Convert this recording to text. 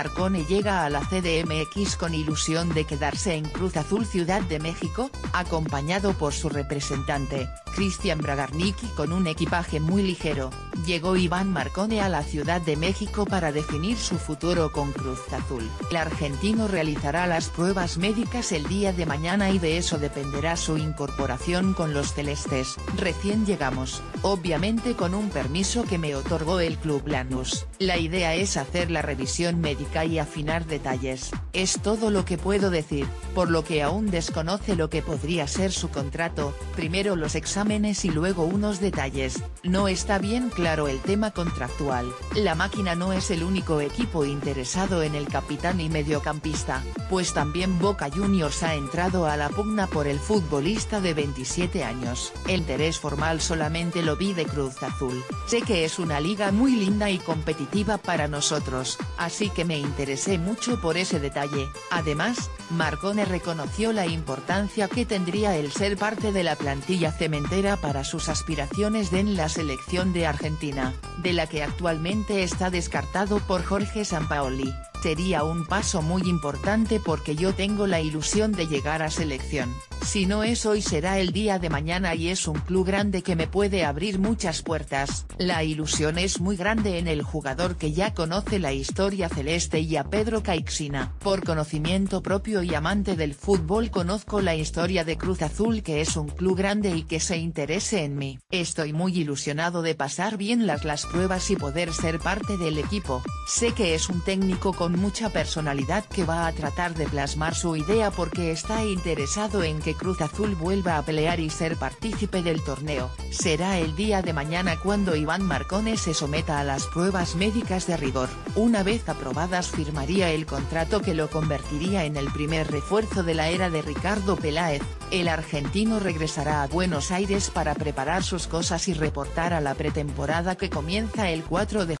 Marcone llega a la CDMX con ilusión de quedarse en Cruz Azul Ciudad de México, acompañado por su representante, Cristian Bragarnik y con un equipaje muy ligero, llegó Iván Marcone a la Ciudad de México para definir su futuro con Cruz Azul. El argentino realizará las pruebas médicas el día de mañana y de eso dependerá su incorporación con los celestes. Recién llegamos, obviamente con un permiso que me otorgó el Club Lanús. La idea es hacer la revisión médica y afinar detalles, es todo lo que puedo decir, por lo que aún desconoce lo que podría ser su contrato, primero los exámenes y luego unos detalles, no está bien claro el tema contractual, la máquina no es el único equipo interesado en el capitán y mediocampista, pues también Boca Juniors ha entrado a la pugna por el futbolista de 27 años, el interés formal solamente lo vi de Cruz Azul, sé que es una liga muy linda y competitiva para nosotros, así que me interesé mucho por ese detalle, además, Marcone reconoció la importancia que tendría el ser parte de la plantilla cementera para sus aspiraciones en la selección de Argentina, de la que actualmente está descartado por Jorge Sampaoli. Sería un paso muy importante porque yo tengo la ilusión de llegar a selección, si no es hoy será el día de mañana y es un club grande que me puede abrir muchas puertas, la ilusión es muy grande en el jugador que ya conoce la historia celeste y a Pedro Caixina. Por conocimiento propio y amante del fútbol conozco la historia de Cruz Azul que es un club grande y que se interese en mí. Estoy muy ilusionado de pasar bien las las pruebas y poder ser parte del equipo, sé que es un técnico con mucha personalidad que va a tratar de plasmar su idea porque está interesado en que Cruz Azul vuelva a pelear y ser partícipe del torneo, será el día de mañana cuando Iván Marcone se someta a las pruebas médicas de rigor, una vez aprobadas firmaría el contrato que lo convertiría en el primer refuerzo de la era de Ricardo Peláez, el argentino regresará a Buenos Aires para preparar sus cosas y reportar a la pretemporada que comienza el 4 de